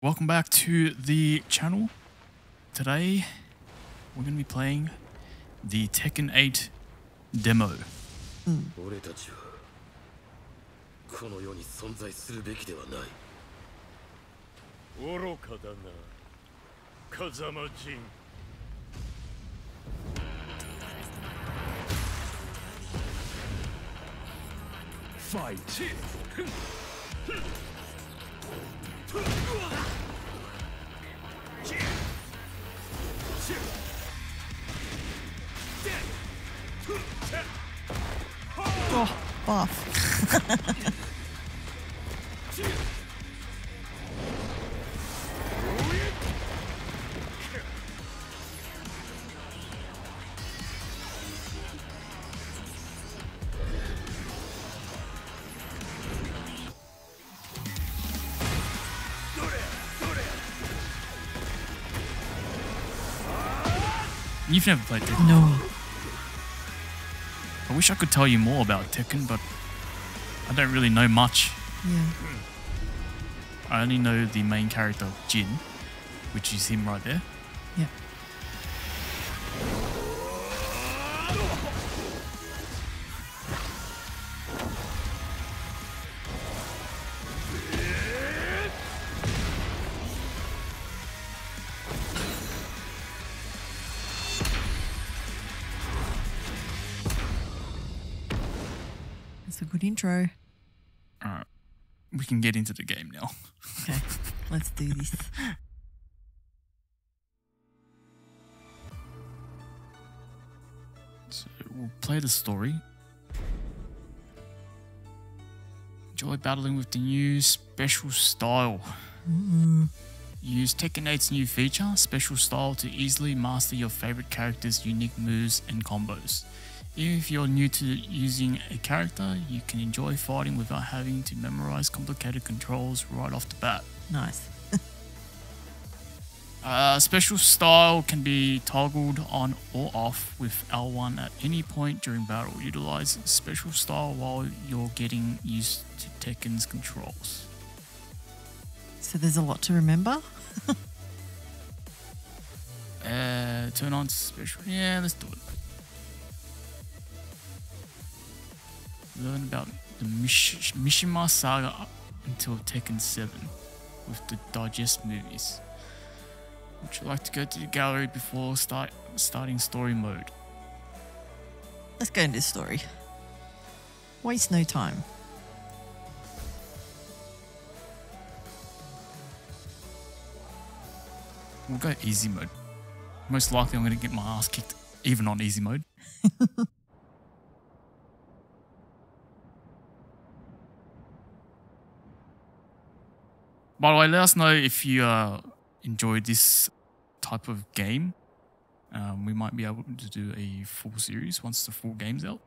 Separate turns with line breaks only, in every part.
Welcome back to the channel. Today, we're going to be playing the Tekken 8 demo.
俺たちはこの世に存在するべきではない
愚かだな風間陣
Oh, buff.
You've never played Tekken.
No.
I wish I could tell you more about Tekken, but I don't really know much.
Yeah.
I only know the main character, Jin, which is him right there.
Yeah. It's a good intro.
Alright, we can get into the game now.
Okay, let's do this.
So we'll play the story. Enjoy battling with the new special style. Mm. Use Tekken 8's new feature, Special Style, to easily master your favorite character's unique moves and combos. Even if you're new to using a character, you can enjoy fighting without having to memorize complicated controls right off the bat.
Nice.
Uh, special style can be toggled on or off with L1 at any point during battle. Utilize special style while you're getting used to Tekken's controls.
So there's a lot to remember.
Uh, turn on special. Yeah, let's do it. Learn about the Mish- Mishima saga up until Tekken 7 with the digest movies. Would you like to go to the gallery before start starting story mode?
Let's go into story. Waste no time.
We'll go easy mode. Most likely, I'm going to get my ass kicked even on easy mode. By the way, let us know if you uh, enjoyed this type of game. Um, we might be able to do a full series once the full game's out.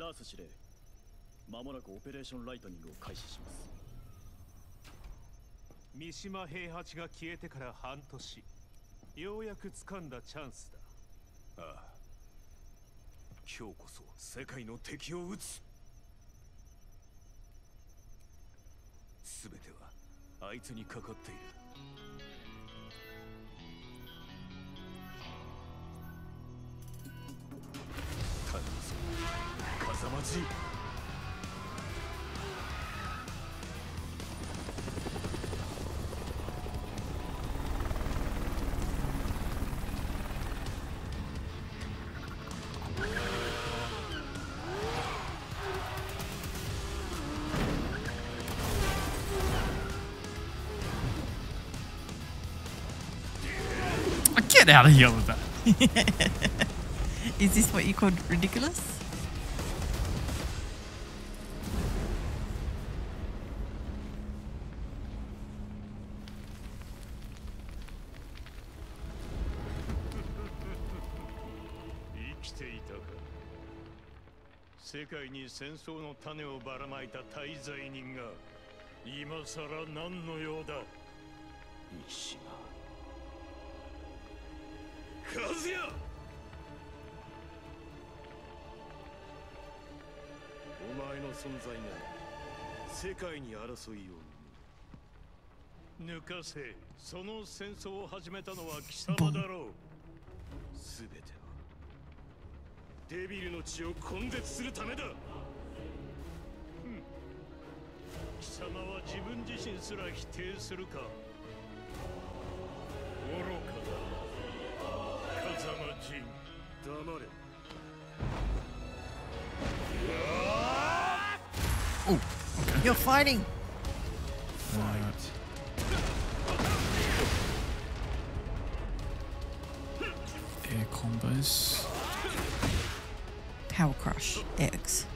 ラース司令まもなくオペレーションライトニングを開始します
三島平八が消えてから半年。ようやく掴んだチャンスだ。
ああ。今日こそ世界の敵を撃つ。全てはあいつにかかっている。頼むぞ風間陣
Uh, Get out of here with that.
Is this what you called ridiculous?
和也お前の存在が世界に争いを
抜かせその戦争を始めたのは貴様だろう。
全てはデビルの血を根絶するためだ。
貴様は自分自身すら否定するか。愚かだ風間陣
黙れ
You're fighting.
Air combos.
Power Crush X.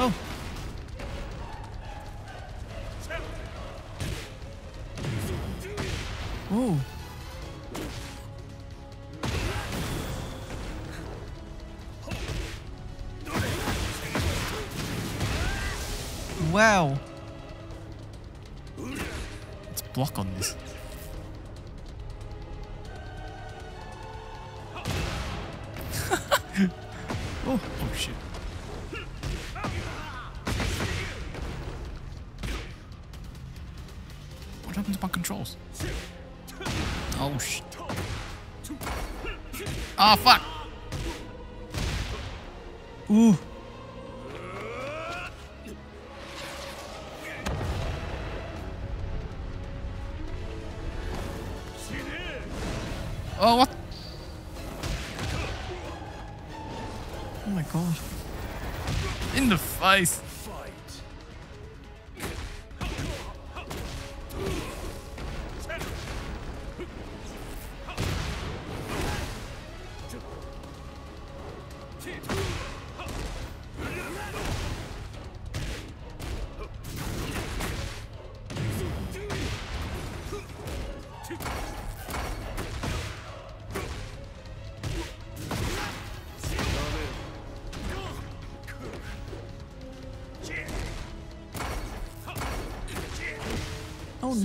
Oh. Oh. Wow.
Let's block on this. oh, oh shit. To my controls? Oh shit. Oh, ah, fuck! Ooh. Oh, what?
Oh my god.
In the face.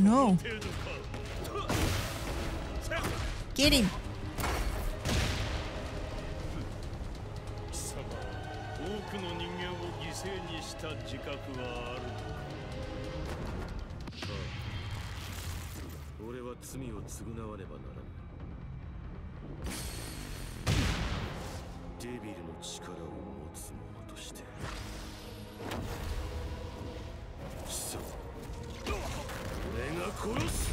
no.
程度か
Get him.
殺す？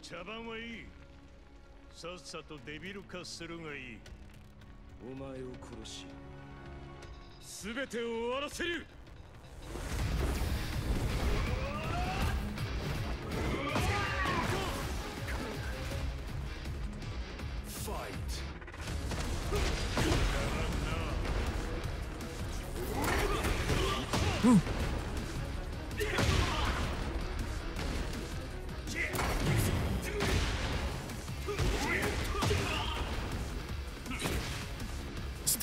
茶番はいいさっさとデビル化するがいい
お前を殺し全てを終わらせる
Still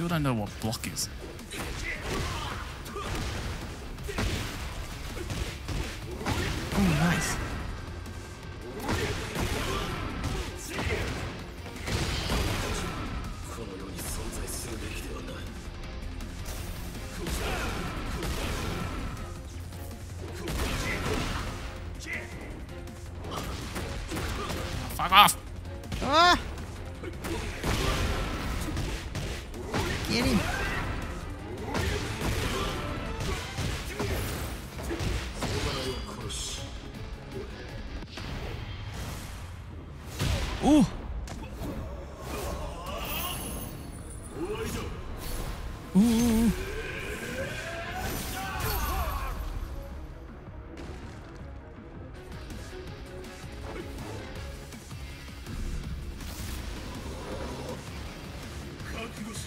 don't know what block is.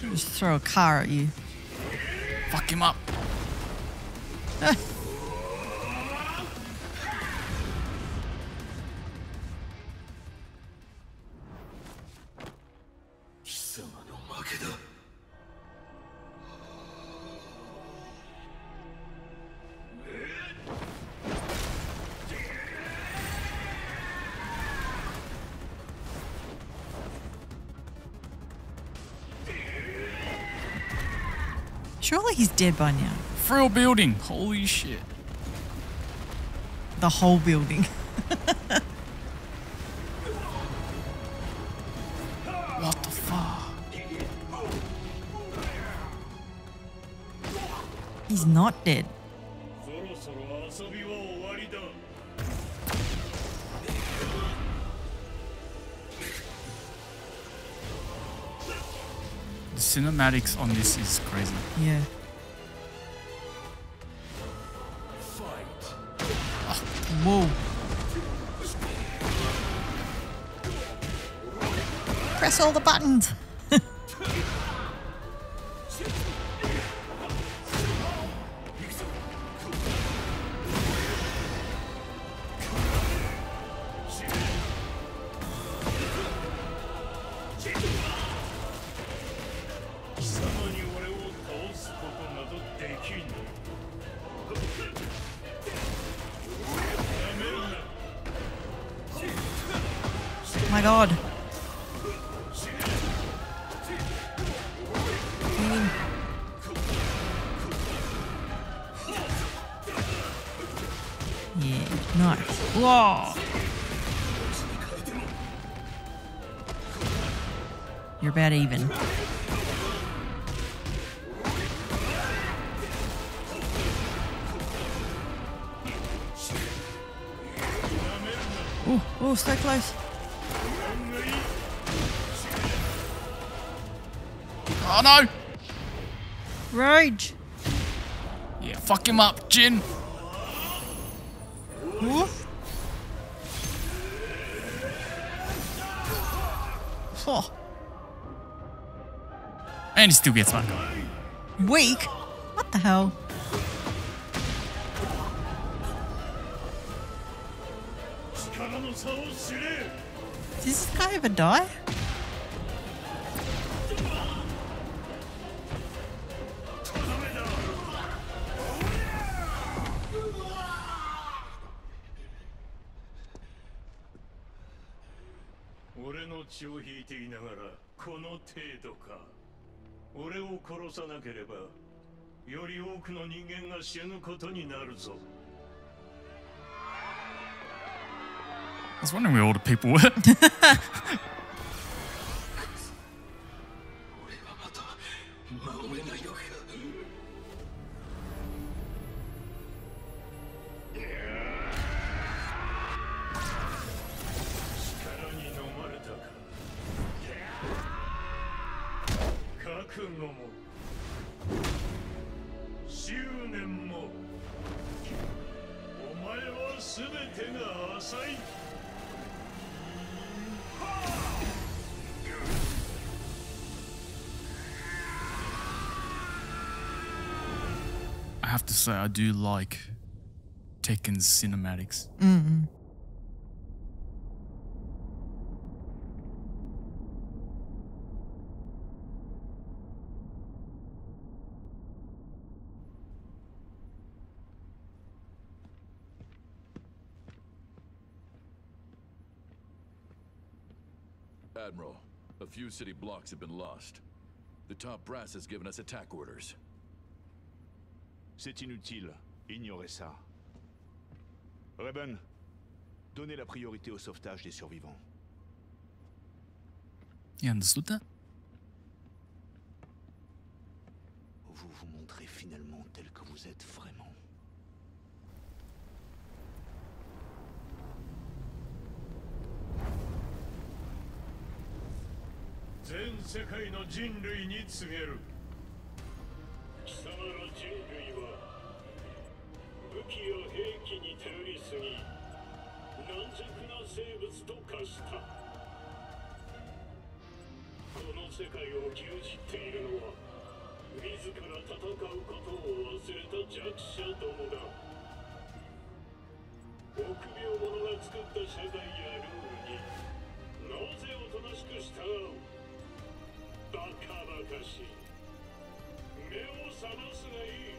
Just throw a car at you.
Fuck him up.
Surely he's dead by now.
Frill building. Holy shit.
The whole building.
What the fuck?
He's not dead.
Cinematics on this is crazy.
Yeah. Whoa. Press all the buttons.「god. Yeah, nice. Whoa. You're about even. Oh, oh, so close.
Oh no!
Rage!
Yeah, fuck him up, Jin!
Oof. Oh.
And he still gets one.
Weak? What the hell? Does this guy ever die?
血を引いていながらこの程度か俺を殺さなければより多くの人間が死ぬことになるぞ
I was wondering where all the people were. I have to say, I do like Tekken's cinematics.
Mm-mm.
Admiral, a few city blocks have been lost. The top brass has given us attack orders.
C'est inutile. Ignorez ça. Reben, donnez la priorité au sauvetage des survivants. Vous vous montrez finalement tel que vous êtes vraiment.
武器や兵器に頼りすぎ軟弱な生物と化した。この世界を牛耳っているのは自ら戦うことを忘れた弱者どもだ。臆病者が作った社会やルールになぜおとなしく従う。バカバカしい。目を覚ますがいい。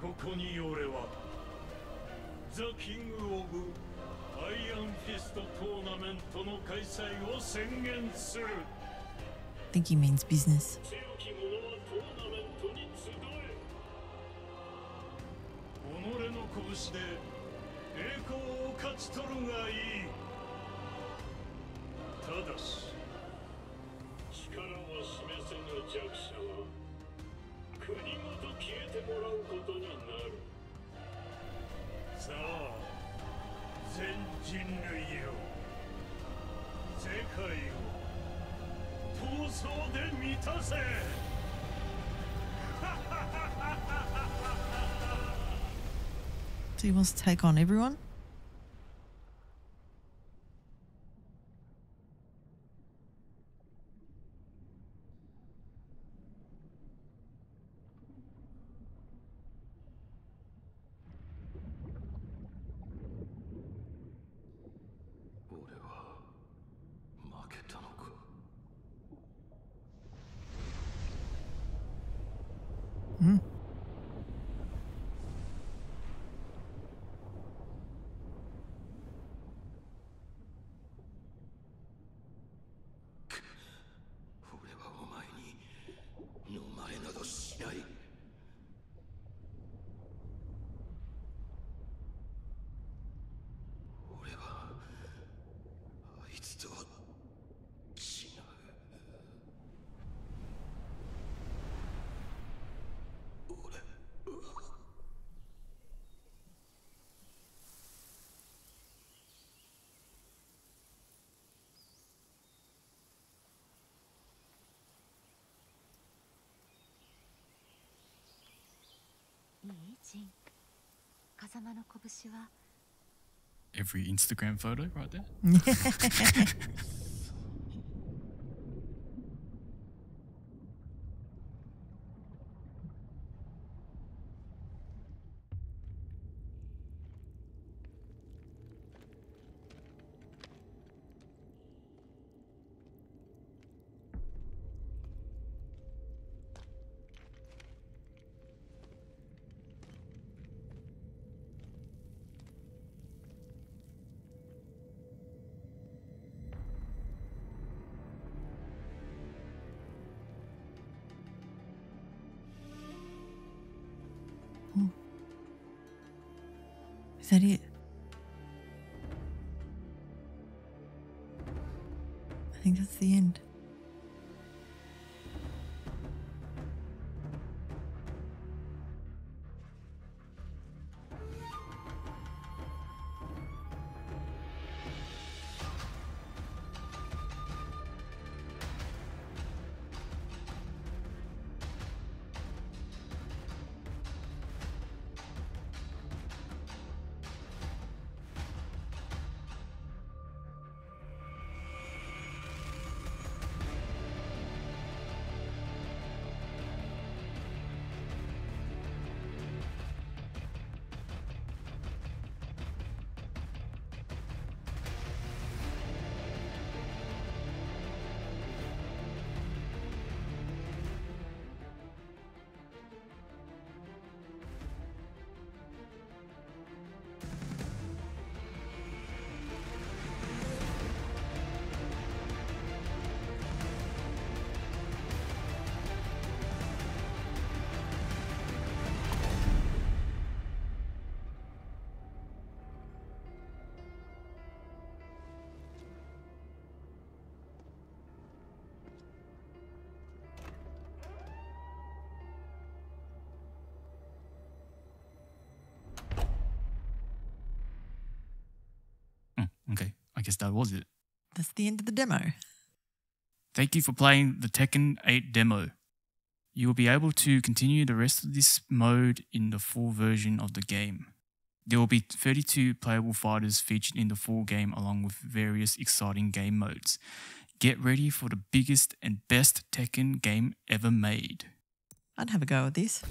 ここに俺は。ザ・キング・オブ・アイアンフィストトーナメントの開催を宣言する。
I think he means business. So he wants to take on everyone?「
俺
Every Instagram photo right there.
that it?
I guess that was it.
That's the end of the demo.
Thank you for playing the Tekken 8 demo. You will be able to continue the rest of this mode in the full version of the game. There will be 32 playable fighters featured in the full game along with various exciting game modes. Get ready for the biggest and best Tekken game ever made.
I'd have a go at this.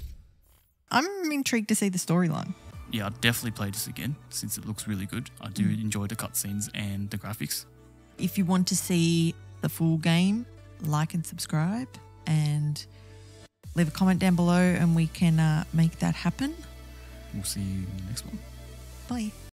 I'm intrigued to see the storyline.
Yeah, I'd definitely play this again since it looks really good. I do enjoy the cutscenes and the graphics.
If you want to see the full game, like and subscribe and leave a comment down below and we can uh, make that happen.
We'll see you in the next one.
Bye.